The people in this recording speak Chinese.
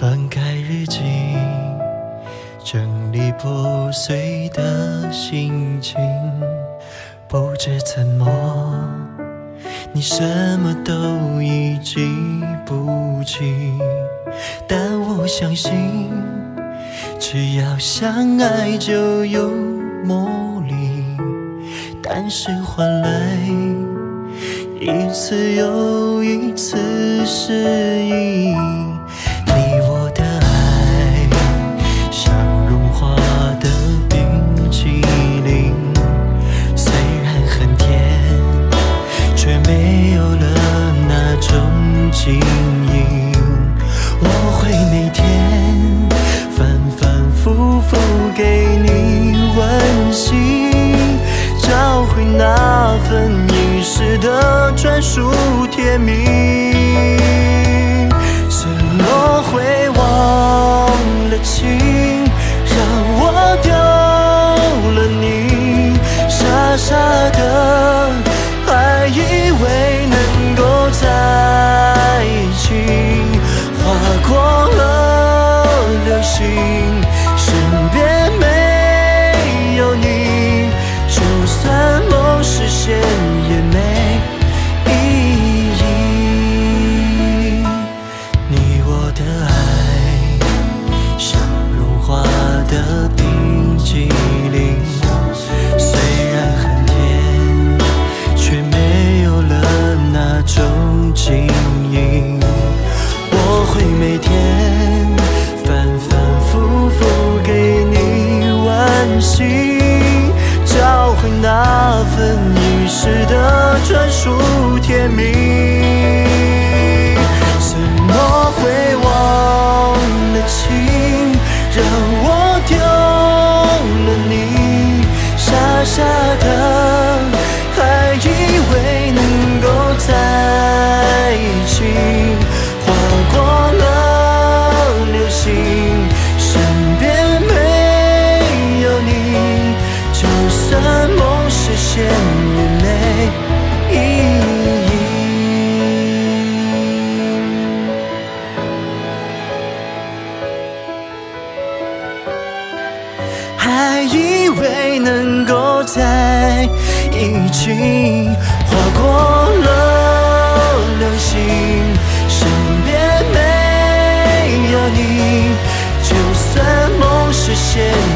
翻开日记，整理破碎的心情。不知怎么，你什么都已记不清。但我相信，只要相爱就有魔力。但是换来一次又一次失意。没有了那种晶莹。我会每天反反复复给你温馨，找回那份遗失的专属甜蜜。怎么会忘了情，心，深专属甜蜜。怎么会忘了情，让我丢了你？傻傻还以为能够在一起划过了流星身边没有你就算梦实现。